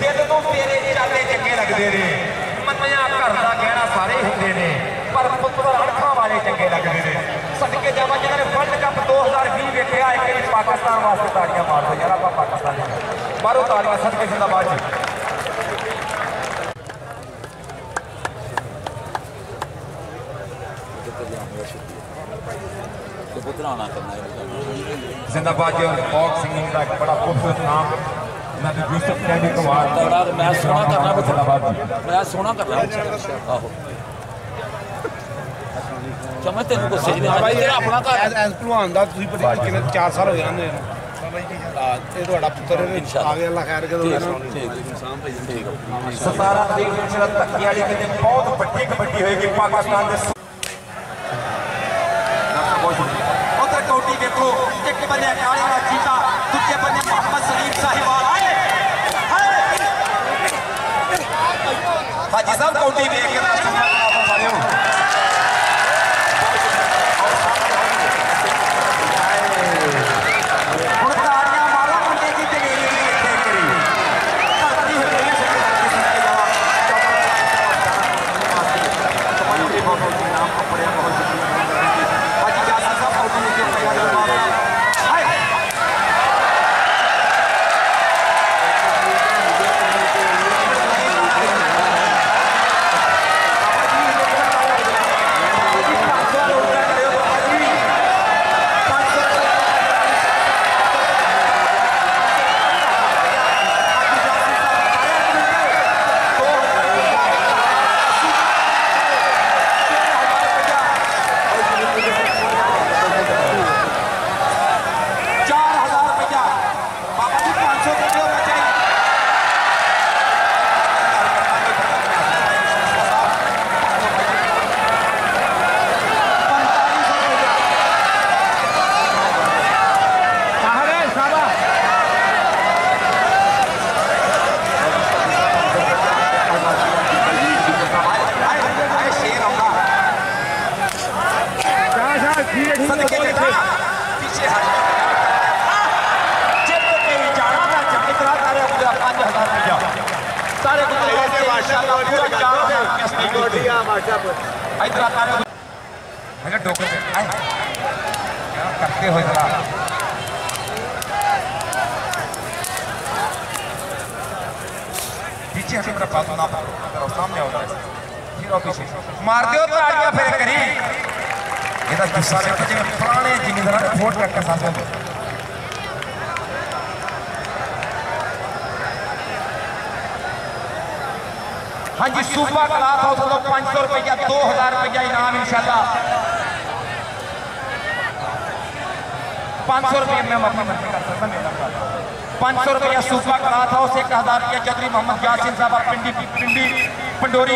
ਦਿਲ ਨੂੰ ਤੇਰੇ ਚਾਲੇ ਚੰਗੇ ਲੱਗਦੇ ਨੇ ਮੰਨਿਆ ਘਰ ਦਾ ਗਹਿਣਾ ਸਾਰੇ ਹੀ ਹੁੰਦੇ ਨੇ ਪਰ ਪੁੱਤਰ ਅਣਖਾਂ ਵਾਲੇ ਚੰਗੇ ਲੱਗਦੇ ਨੇ ਸਦਕੇ ਜਾਵਾਂ ਜਿਹਨਾਂ ਨੇ ਵਰਲਡ ਕੱਪ 2020 ਵੇਖਿਆ ਇੱਕ ਵਾਰੀ ਪਾਕਿਸਤਾਨ ਵਾਸਤੇ ਤਾੜੀਆਂ ਮਾਰ ਦਿਓ ਯਾਰ ਆਪਾਂ ਪਾਕਿਸਤਾਨ ਦੇ ਬਾਹਰੋਂ ਤਾੜੀਆਂ ਸਦਕੇ ਜ਼ਿੰਦਾਬਾਦ ਜੀ ਪੁੱਤਰਾਣਾ ਕਰਨਾ ਹੈ ਜ਼ਿੰਦਾਬਾਦ ਜੀ ਬਾਕਸਿੰਗ ਦਾ ਇੱਕ ਬੜਾ ਖੂਬਸੂਰਤ ਨਾਮ میں سونا کرنا میں سونا کرنا آہو چمچ تین کو سیج دینا بھائی تیرا اپنا گھر ਐਸ ਭਲਵਾਨ ਦਾ ਤੁਸੀਂ ਪਤਾ ਨਹੀਂ ਕਿੰਨੇ 4 ਸਾਲ ਹੋ ਗਏ ਹਨ ਇਹ ਤੁਹਾਡਾ ਪੁੱਤਰ ਆ ਗਿਆ ਅੱਲਾ ਖੈਰ بہت ویڈی کبڈی ہوئے گی پاکستان Now, David پیچھے سامنے ہو جائے پھر پیچھے مار دیو پھر کریں یہ دا قصہ ہے کہ میں پرانے زمینداراں نے ووٹ کر کسا ساتھ ہاں جی صوبہ کلاس ہاؤس تو پانچ سو روپیہ دو ہزار روپیہ انعام انشاءاللہ پانچ سو روپے میں ہم کر سکتا میرا پانچ سو روپیہ صوفہ کرا تھا اسے ایک ہزار روپیہ جدری محمد یاسین صاحب پنڈی پنڈی پنڈوری۔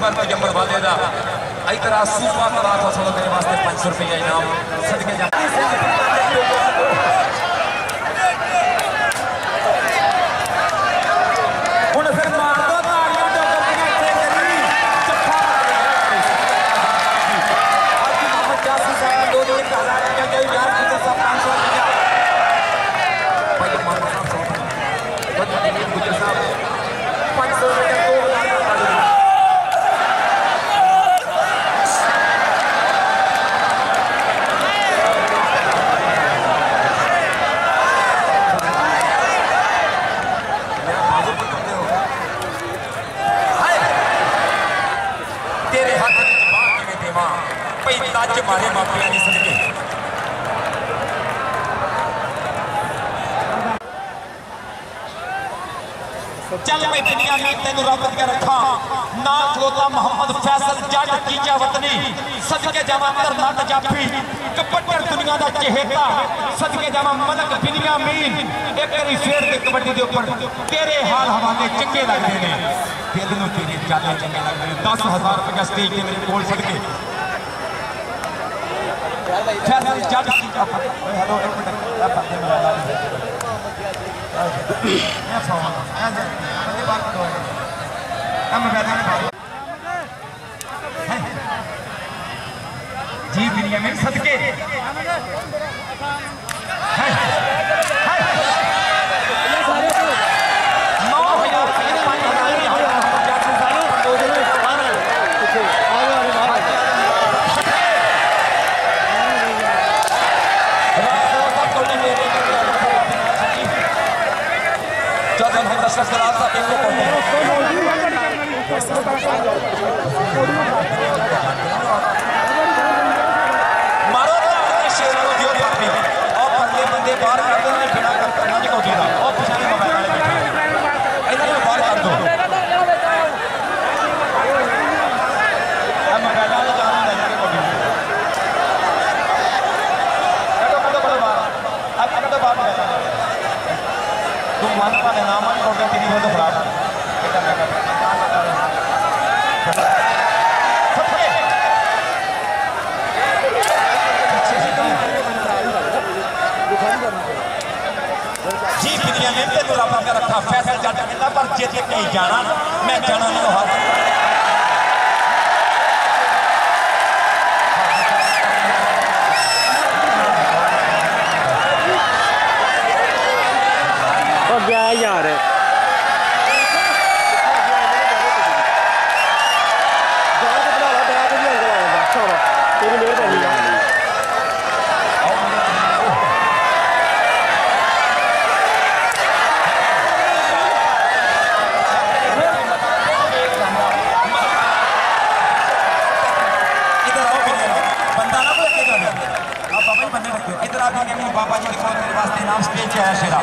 جمبر تو جمبر والے دا ایترا سوپا تلا تھا سنو میرے واسطے پانچ سو روپیہ انعام۔ صدقے جا محمد فیصل کی جا وطنی، صدقے جامع تر نات جاپی، کپٹر دنیا دا چہتا صدقے جامع ملک بنیامین ایک کری فیر دے کپٹی دے اوپر تیرے حال ہمانے چکے لگ رہے ہیں دل نو تیرے چالے چکے لگ رہے۔ ہیں دس ہزار پکا سٹیج کے میرے کول صدقے فیصل جاٹ کی جا وطنی ہلو، ایک پٹر ایک پٹر ایک پٹر ایک پٹر ایک پٹر ایک پٹر ایک پٹر ایک پٹر ایک پٹر ایک ہیں عجیب دنیا میں صدقے۔ جانا میں جانا نہ ہوا انہوں نے اپنے بابا جی کے فوج میرے واسطے انعام سٹیج پہ آیا شیرا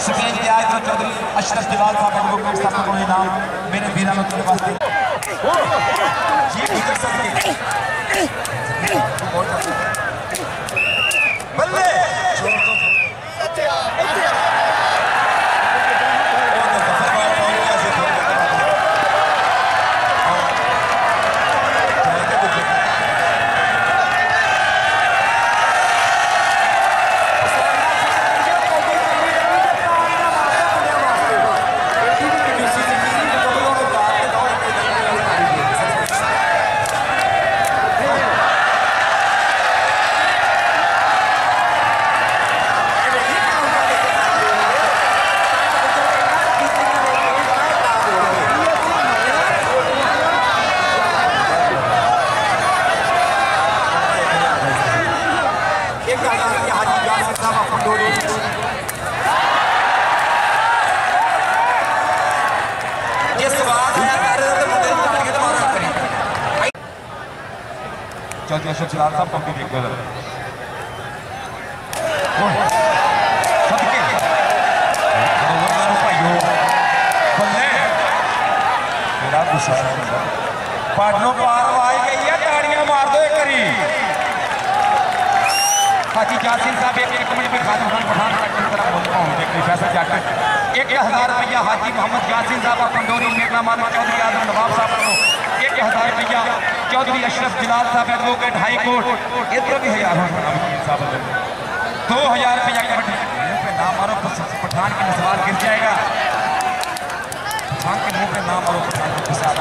سٹیج پہ آئے تو چودھری اشرف دلال صاحب کو کم صاحب کو انعام میرے ویرا میں کے واسطے۔ یہ بھی کر سکتے ہیں۔ Çok yaşa Çınar Sapkapı bekliyorum. پاٹنوں پار وائی گئی ہے تاڑیاں مار دو ایک کری حاجی جاسین صاحب ایک ایک میں خادم خان پٹھان سکتے ہیں طرح بولتا ہوں دیکھ لیشہ ایک ہزار روپیہ حاجی محمد جاسین صاحب آپ کندوری نیکنہ چودری آدم نواب صاحب کو ایک ہزار روپیہ چودھری اشرف جلال صاحب ایڈوکیٹ ہائی کورٹ ادھر بھی ہے یار دو ہزار روپیہ کبڈی منہ پہ نام مارو پٹھان کی نسوار گر جائے گا۔ پٹھان کے منہ پہ نام مارو، پٹھان کو پسا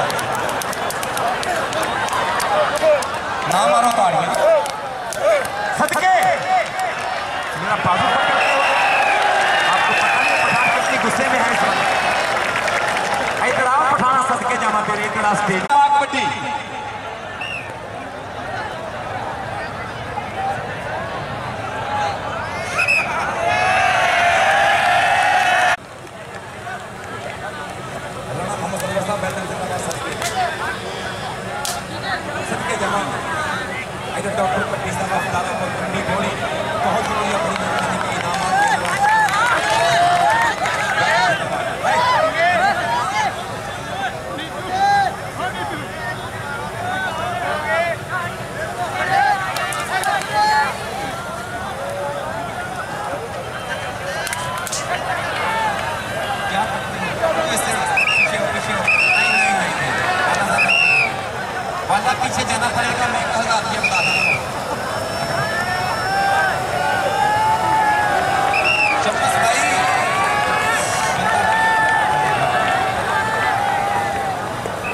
نام مارو تاڑیاں۔ صدقے! میرا بازو پکڑتے ہو آپ کو پتہ نہیں پٹھان کتنی غصے میں ہے اس وقت۔ ادھر پٹھان صدقے جانا تیرے ادھر آ سٹیج کبڈی رانا محمد صلی اللہ صاحب بیٹھے سے لگا صدقے صدقے جمع ادھر ڈاکٹر پٹی صاحب افطار پر کنڈی گھوڑی بہت ضروری اپنی مدد کے انعامات کے لیے کیا اس سے پیچھے ہو پیچھے ہو نہیں نہیں نہیں نہیں والا زیادہ نہیں والا پیچھے جانا پڑے گا میں ایک ہزار یہ بتا دوں چمس بھائی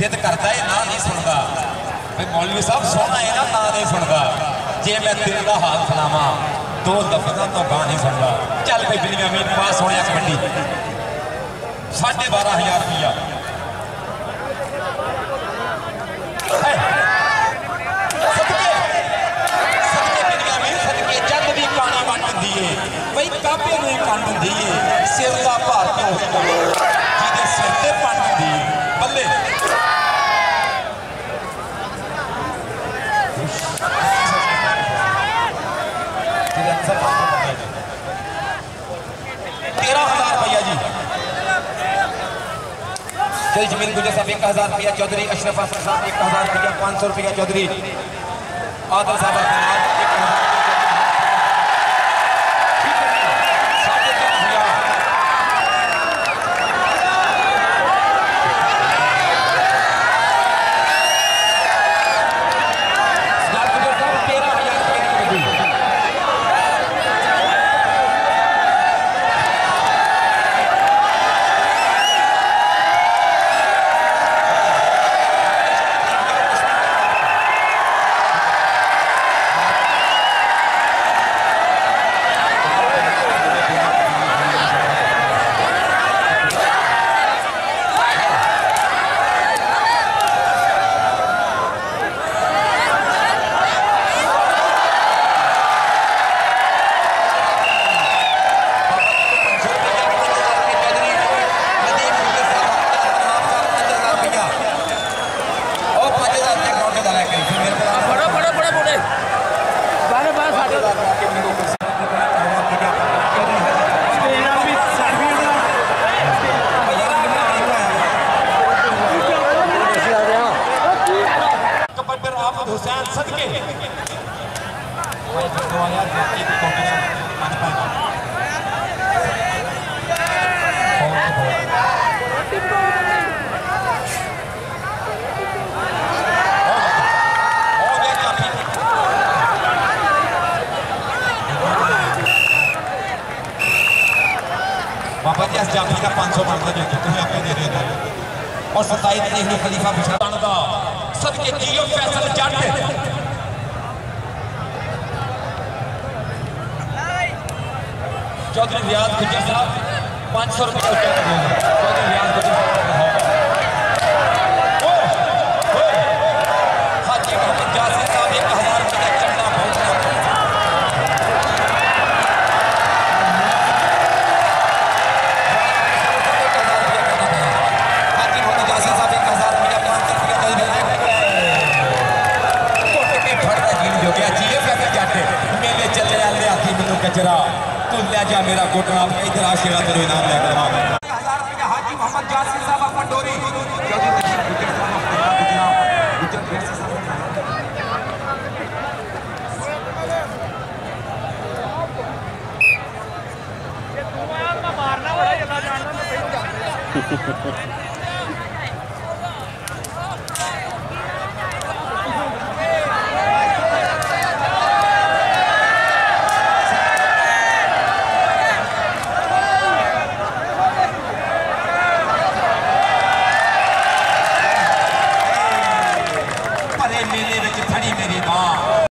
ضد کرتا ہے نہ نہیں سنتا مولوی صاحب سونا ہے نا نہ نہیں سنتا جے میں دل دا حال سناواں دو لفظاں تو گاں نہیں سنگا چل بھئی بنی امین پاس ہویا کبڈی ساڑھے بارہ ہزار روپیہ بھائی کابے نہیں کانڈ دیئے سیر دا پار کیوں جیدے سیر پانڈ دیئے فیج بن گجر صاحب ایک ہزار روپیہ چودھری، اشرف آصف صاحب ایک ہزار روپیہ، پانچ سو روپیہ چودھری۔ عادل صاحب جاپی کا پانچ سو مانگا جو تمہیں آپ نے دے دیا اور ستائی دیکھنے خلیفہ بشرا تاندا صدقے کیلو فیصل جٹ چودھری ریاض گجر صاحب پانچ سو روپئے